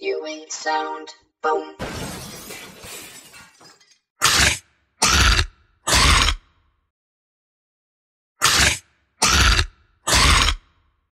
Ewing sound. Boom.